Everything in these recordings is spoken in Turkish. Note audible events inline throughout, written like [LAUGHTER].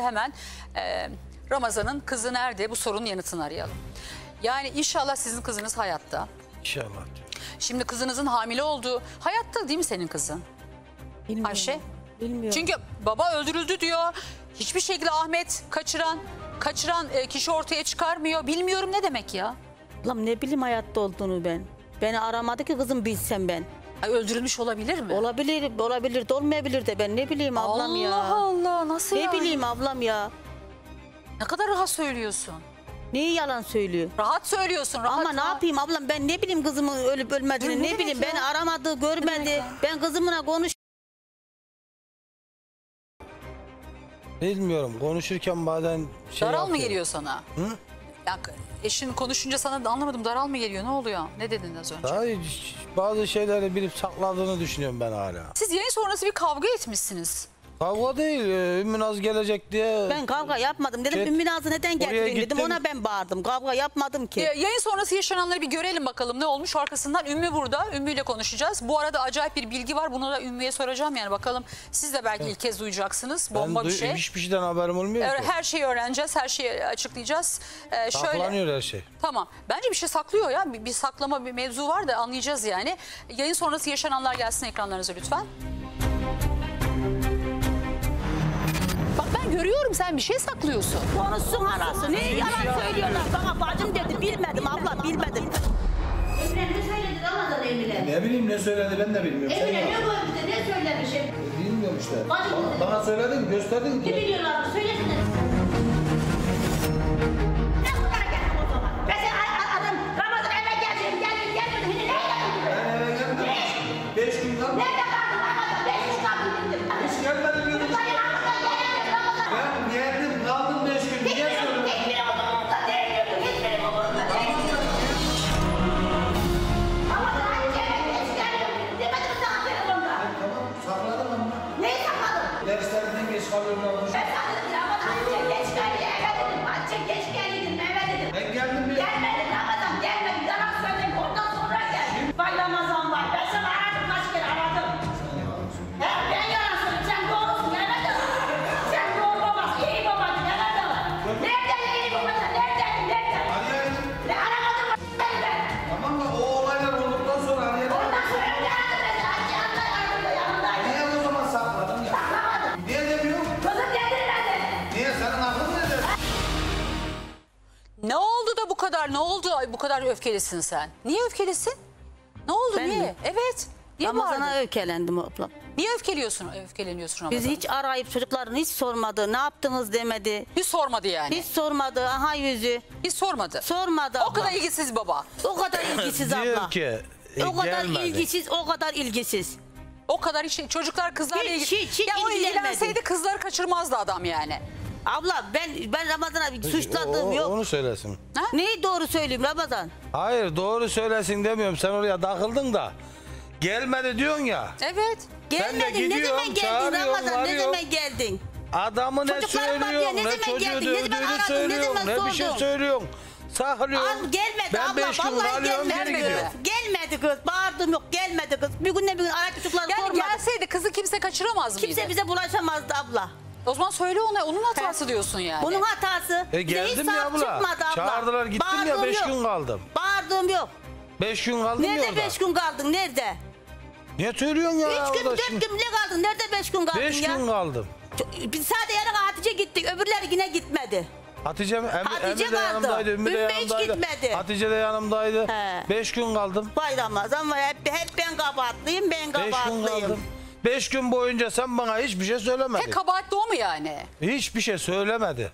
Hemen e, Ramazan'ın kızı nerede bu sorunun yanıtını arayalım. Yani inşallah sizin kızınız hayatta. İnşallah diyor. Şimdi kızınızın hamile olduğu hayatta değil mi senin kızın? Bilmiyorum. Ayşe? Bilmiyorum. Çünkü baba öldürüldü diyor. Hiçbir şekilde Ahmet kaçıran kaçıran e, kişi ortaya çıkarmıyor. Bilmiyorum ne demek ya? Ablam ne bileyim hayatta olduğunu ben. Beni aramadı ki kızım bilsem ben. Ay, öldürülmüş olabilir mi? Olabilir, olabilir de olmayabilir de ben ne bileyim ablam Allah ya. Allah nasıl Ne yani? bileyim ablam ya. Ne kadar rahat söylüyorsun. Neyi yalan söylüyor? Rahat söylüyorsun. Rahat, Ama ne rahat. yapayım ablam ben ne bileyim kızımın ölüp ölmediğini ne ne, bileyim ya? aramadı görmedi. Ben kızımla konuş Bilmiyorum konuşurken bazen şey Daral mı yapıyorum. geliyor sana? Hı? Ya, eşin konuşunca sana da anlamadım daral mı geliyor ne oluyor? Ne dedin az önce? Hayır, bazı şeyleri bilip sakladığını düşünüyorum ben hala. Siz yayın sonrası bir kavga etmişsiniz. Kavga değil, e, Ümmü Naz gelecek diye. ben kavga yapmadım dedim Şey, Ümmü Naz'ı neden oraya getirin dedim ona ben bağırdım kavga yapmadım ki. Ya- Yayın sonrası yaşananları bir görelim bakalım ne olmuş. Arkasından Ümmü burada. Ümmü ile konuşacağız. Bu arada acayip bir bilgi var. Bunu da Ümmü'ye soracağım yani bakalım. Siz de belki ilk kez duyacaksınız. ben Bomba bir duy- şey. hiçbir şeyden haberim olmuyor ki. Her şeyi öğreneceğiz, her şeyi açıklayacağız. Ee, şöyle, Saklanıyor her şey. tamam. Bence bir şey saklıyor ya. Bir, bir saklama bir mevzu var da anlayacağız yani. Yayın sonrası yaşananlar gelsin ekranlarınıza lütfen. Görüyorum sen bir şey saklıyorsun. Konuşsun arası. Ne yalan söylüyorlar bana bacım dedi bilmedim abla bilmedim. Emre ne söyledi Ramazan Emre? Ne bileyim ne söyledi ben de bilmiyorum. Sen ne gördü ne söylemişim? Bilmiyorum işte. Bacım Ba- dedi. Bana söyledin, gösterdin Ne ki. biliyorlar söylesene. Kadar öfkelisin sen. Niye öfkelisin? Ne oldu? Ben niye? mi? Evet. Niye Ramazan'a bağırdın? ökelendim ablam. Niye öfkeliyorsun? Öfkeleniyorsun Ramazan. Bizi hiç arayıp çocuklarını hiç sormadı. Ne yaptınız demedi. Hiç sormadı yani. Hiç sormadı. Aha yüzü. Hiç sormadı. Sormadı abla. O kadar ilgisiz baba. O kadar ilgisiz [LAUGHS] abla. Diyor ki e, o kadar gelmedi. ilgisiz, o kadar ilgisiz. O kadar işi çocuklar kızlarla Hiç, ilgili. hiç, hiç ya o ilgilenmedi. ilgilenseydi kızları kaçırmazdı adam yani. Abla ben ben Ramazan'a suçladığım yok. Onu söylesin. Neyi doğru söyleyeyim Ramazan? Hayır doğru söylesin demiyorum. Sen oraya takıldın da. Gelmedi diyorsun ya. Evet. Gelmedin. Ne zaman geldin Ramazan? Ne zaman geldin? Adamı ne söylüyorsun, ne ne zaman çocuğu geldin, ne zaman dövdüğünü aradın, ne söylüyorsun, zaman ne bir şey söylüyorsun. Saklıyorsun. Al gelmedi ben abla. beş Vallahi kalıyorum gelmedi. kız. Gelmedi kız. Bağırdım yok gelmedi kız. Bir gün ne bir gün araç çocukları Yani sormadı. gelseydi kızı kimse kaçıramaz mıydı? Kimse bize bulaşamazdı abla. O zaman söyle ona onun hatası diyorsun yani. Bunun hatası. E geldim ya abla. çıkmadı abla. Çağırdılar gittim ya Bağırdığım beş yok. gün kaldım. Bağırdığım yok. Beş gün kaldım ya Nerede orada. beş gün kaldın? Nerede? Niye söylüyorsun ya Üç gün, orada dört şimdi? gün bile kaldın. Nerede beş gün kaldın Beş ya? gün kaldım. Biz sadece yarın Hatice gittik. Öbürleri yine gitmedi. Hatice, Emre, Hatice Emre de kaldı. yanımdaydı, Ümmü de Ümmü hiç yanımdaydı. gitmedi. Hatice de yanımdaydı. He. Beş gün kaldım. Vay Ramazan vay hep, hep ben kabahatlıyım ben Beş gün kabahatlıyım. kaldım. Beş gün boyunca sen bana hiçbir şey söylemedin. Tek kabahatli o mu yani? Hiçbir şey söylemedi.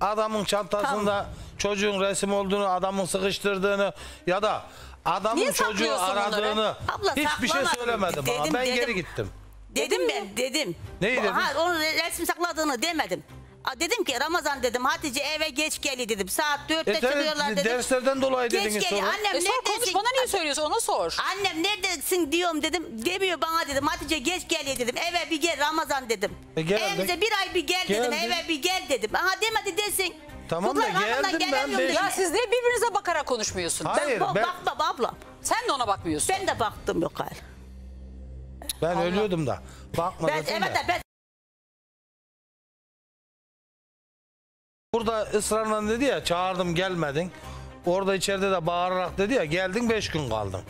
Adamın çantasında çocuğun resim olduğunu, adamın sıkıştırdığını ya da adamın Niye çocuğu saklıyorsun bunları? aradığını Abla hiçbir şey saklamadım. söylemedi bana. Dedim, ben dedim. geri gittim. Dedim ben dedim. Neyi dedin? Ha, onun resmi sakladığını demedim. A, Dedim ki Ramazan dedim Hatice eve geç geli dedim. Saat dörtte E sen çıkıyorlar dedim. derslerden dolayı Geç dediniz geli. sonra. Annem E sor konuş neredesin? bana niye söylüyorsun ona sor. Annem neredesin diyorum dedim. Demiyor bana dedim. Hatice geç gel dedim. Eve bir gel Ramazan dedim. E geldik. Evimize bir ay bir gel dedim. Geldik. Eve bir gel dedim. Aha demedi desin. Tamam da geldim ben dedi. Ya siz ne birbirinize bakarak konuşmuyorsunuz? Hayır ben, ben, Bakma ablam. Sen de ona bakmıyorsun. Ben de baktım yok hayır. ben ölüyordum da. Bakma Ben, dedim evet de ben Burada ısrarla dedi ya çağırdım gelmedin. Orada içeride de bağırarak dedi ya geldin beş gün kaldın.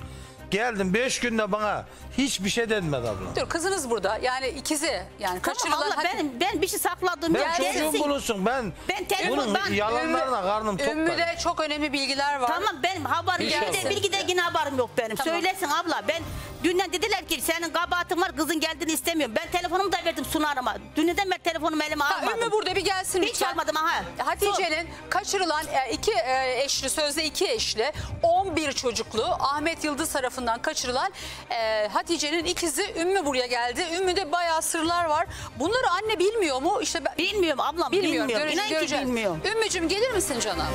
Geldim beş günde bana hiçbir şey denmedi abla. Dur kızınız burada. Yani ikizi yani Tamam kaçırılan. abla hadi- ben, ben bir şey sakladım. Ben yok. çocuğum Gelsin. bulunsun ben, Ben telefon- bunun ben- yalanlarına karnım tok. benim. Ümmü'de çok önemli bilgiler var. Tamam benim haberim İnşallah. bilgi de, bilgi de yine haberim yok benim. Tamam. Söylesin abla ben dünden dediler ki senin kabahatin var kızın geldiğini istemiyorum. Ben telefonumu da verdim Sunu Hanım'a. Dünden ben telefonumu elime Ha, almadım. Ümmü burada bir gelsin Hiç lütfen. almadım ha. Hatice'nin kaçırılan e, iki e, eşli, sözde iki eşli 11 çocuklu Ahmet Yıldız tarafından kaçırılan e, Hatice'nin ikizi Ümmü buraya geldi. Ümmü'de bayağı sırlar var. Bunları anne bilmiyor mu? İşte ben, Bilmiyorum ablam bilmiyorum. bilmiyorum. Göre- İnan ki göreceğiz. bilmiyorum. Ümmücüm gelir misin canım?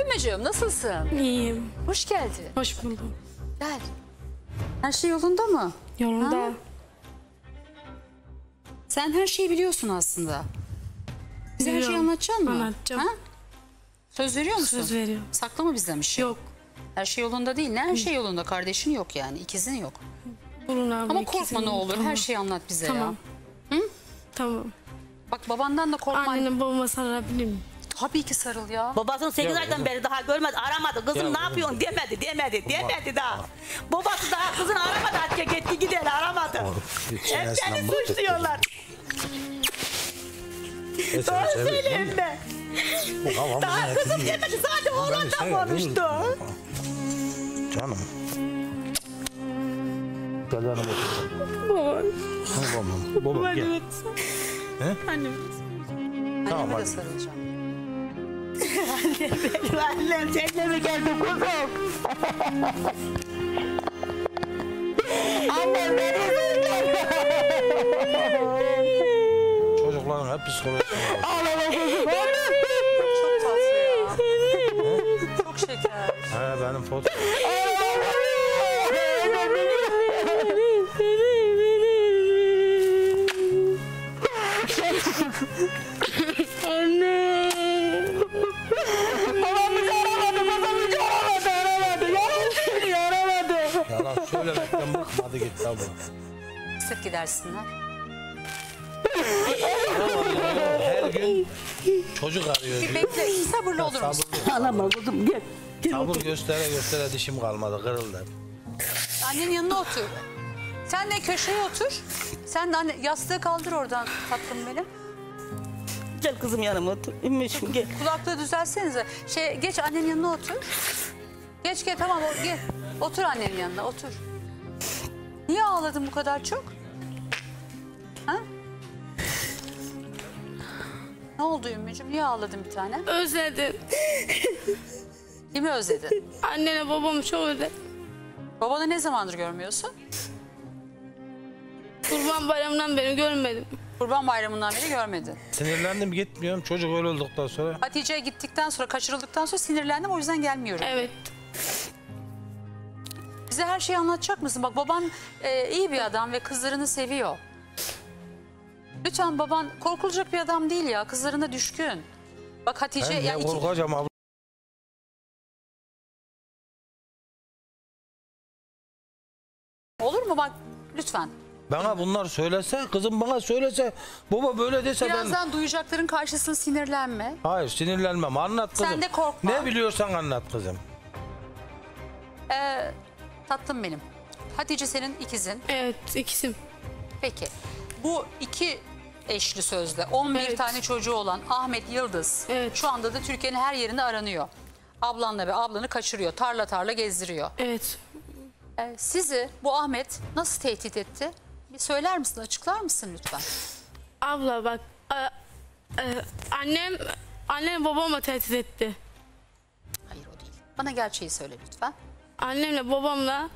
Ümmücüm nasılsın? İyiyim. Hoş geldin. Hoş buldum. Gel. Her şey yolunda mı? Yolunda. Ha? Sen her şeyi biliyorsun aslında. Bize her şeyi Biliyorum. anlatacaksın mı? Anlatacağım. Ha? Söz veriyor musun? Söz veriyorum. Saklama bizden bir şey. Yok. Her şey yolunda değil. Ne her şey yolunda? Kardeşin yok yani. ikizin yok. Bulun abi. Ama korkma ne olur. Tamam. Her şeyi anlat bize Tamam. ya. Tamam. Bak babandan da korkma. Annenin babama sarılabilir miyim? Tabii ki sarıl ya. Babasını 8 Ya aydan kızım. beri daha görmedi, aramadı. Kızım Ya ne yapıyorsun demedi, demedi, demedi daha. Babası daha kızını aramadı, Hatice gitti gidelim aramadı. Hep beni suçluyorlar. Doğru söyleyeyim ben. Daha kızım demedi, sadece oğlanla konuştu. Canım. Gel yanıma otur. Baba. Babam, babam gel. Annem. Tamam, Anneme de sarılacağım. Annem seninle mi geldin kuzum? Annem beni Çocukların hep psikolojisi var. Çok tatlı ya. Çok şeker. He benim foto. Sık gidersinler. Her gün çocuk arıyor Bir diyor. bekle. Sabırlı olur musun? Ağlama kuzum gel. sabır göstere göstere dişim kalmadı kırıldı. Annenin yanına otur. Sen de köşeye otur. Sen de anne, yastığı kaldır oradan tatlım benim. Gel kızım yanıma otur. Ümmüşüm gel. Kulaklığı düzelsenize. Şey geç annenin yanına otur. Geç gel tamam o, gel. Otur annenin yanına otur. Niye ağladın bu kadar çok? Ha? Ne oldu Ümmücüğüm? Niye ağladın bir tane? Özledim. Kimi özledin? Annene babamı çok özledim. Babanı ne zamandır görmüyorsun? Kurban bayramından beri görmedim. Kurban bayramından beri görmedin. Sinirlendim gitmiyorum çocuk öyle olduktan sonra. Hatice gittikten sonra, kaçırıldıktan sonra sinirlendim o yüzden gelmiyorum. Evet. Bize her şeyi anlatacak mısın? Bak baban e, iyi bir adam ve kızlarını seviyor. Lütfen baban korkulacak bir adam değil ya. Kızlarına düşkün. Bak Hatice Ben ya ne iki- korkacağım abla. olur mu bak lütfen. Bana bunlar söylese, kızım bana söylese, baba böyle dese ben... Birazdan duyacakların karşısında sinirlenme. Hayır sinirlenmem, anlat kızım. Sen de korkma. Ne biliyorsan anlat kızım. Ee, tatlım benim. Hatice senin ikizin. Evet ikizim. Peki bu iki eşli sözde 11 Evet. tane çocuğu olan Ahmet Yıldız Evet. şu anda da Türkiye'nin her yerinde aranıyor. Ablanla ve ablanı kaçırıyor. Tarla tarla gezdiriyor. Evet. Ee, sizi bu Ahmet nasıl tehdit etti? Bir söyler misin, açıklar mısın lütfen? Abla bak. a- e, annem annem babama tehdit etti. Hayır o değil. Bana gerçeği söyle lütfen. Annemle babamla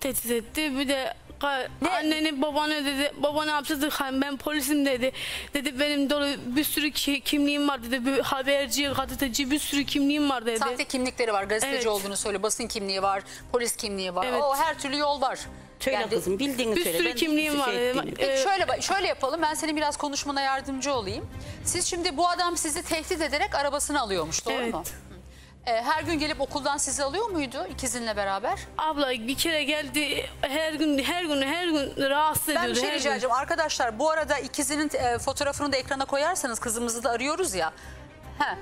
tehdit etti. Bir de ka- anneni babanı dedi. Baba ne yaptı? Hani ben polisim dedi. Dedi benim dolu bir sürü ki- kimliğim var dedi. Bir haberci, gazeteci bir sürü kimliğim var dedi. Sahte kimlikleri var, gazeteci Evet. olduğunu söyle, basın kimliği var, polis kimliği var. Evet. O her türlü yol var. Söyle Yani- kızım bildiğini Bir söyle. sürü Ben kimliğim var şey etmiyorum. Peki Ee, şöyle şöyle yapalım. Ben senin biraz konuşmana yardımcı olayım. Siz şimdi bu adam sizi tehdit ederek arabasını alıyormuş, doğru Evet. mu? E, her gün gelip okuldan sizi alıyor muydu ikizinle beraber? Abla bir kere geldi her gün her gün her gün rahatsız ediyordu. Ben bir şey her rica gün. edeceğim. Arkadaşlar bu arada ikizinin e, fotoğrafını da ekrana koyarsanız kızımızı da arıyoruz ya. He.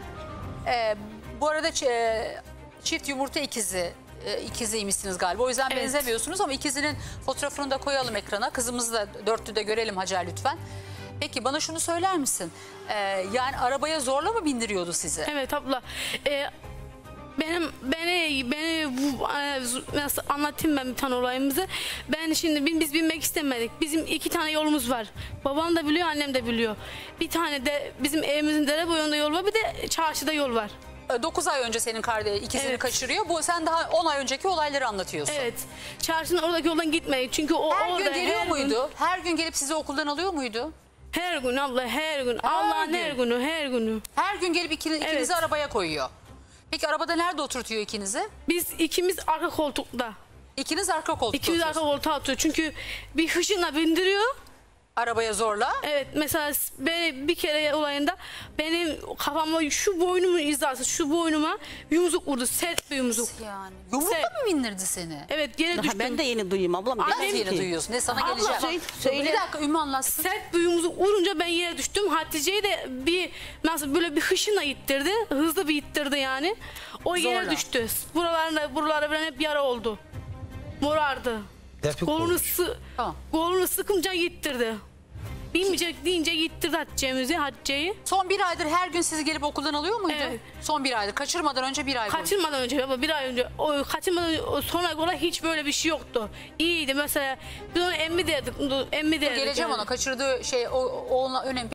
E, bu arada e, çift yumurta ikizi e, ikiziymişsiniz galiba. O yüzden Evet. benzemiyorsunuz ama ikizinin fotoğrafını da koyalım ekrana. Kızımızı da dörtlüde görelim Hacer lütfen. Peki bana şunu söyler misin? E, yani arabaya zorla mı bindiriyordu sizi? Evet abla. Ee, benim beni beni e, nasıl anlatayım ben bir tane olayımızı. Ben şimdi biz binmek istemedik. Bizim iki tane yolumuz var. Babam da biliyor, annem de biliyor. Bir tane de bizim evimizin dere boyunda yol var, bir de çarşıda yol var. 9 ay önce senin kardeşin ikizini Evet. kaçırıyor. Bu sen daha 10 ay önceki olayları anlatıyorsun. Evet. Çarşının oradaki yoldan gitmeyin. Çünkü o Her orada gün geliyor her muydu? Her gün gelip sizi okuldan alıyor muydu? Gün, her gün abla her gün. Allah'ın gün. her günü, her günü. Her gün gelip ikini, ikinizi Evet. arabaya koyuyor. Peki arabada nerede oturtuyor ikinizi? Biz ikimiz arka koltukta. İkiniz arka koltukta İkimiz arka oturuyorsunuz. koltuğa atıyor. Çünkü bir hışına bindiriyor. Arabaya zorla. Evet mesela beni bir kere olayında benim kafama şu boynumun hizası şu boynuma yumruk vurdu sert bir yumruk. Yani. Yumrukla mı bindirdi seni? Evet yere Daha düştüm. ben de yeni duyayım ablam. Nasıl Annem yeni ki. duyuyorsun? Ne sana Abla, geleceğim. söyle- Bir dakika Ümmü anlatsın. Sert bir yumruk vurunca ben yere düştüm. Hatice'yi de bir nasıl böyle bir hışına ittirdi. Hızlı bir ittirdi yani. O yere Zorla. düştü. Buralarında buralara falan hep yara oldu. Morardı. Tepki Kolunu, koymuş. sı Tamam. kolunu sıkınca gittirdi. Bilmeyecek deyince gittirdi Hatice'mizi, Hatice'yi. Son bir aydır her gün sizi gelip okuldan alıyor muydu? Evet. Son bir aydır. Kaçırmadan önce bir ay boyunca. Kaçırmadan önce ama bir ay önce o kaçırmadan önce, o sonra kolay hiç böyle bir şey yoktu. İyiydi mesela biz ona emmi derdik. Emmi derdik. Geleceğim yani. ona. Kaçırdığı şey o, o ona önemli.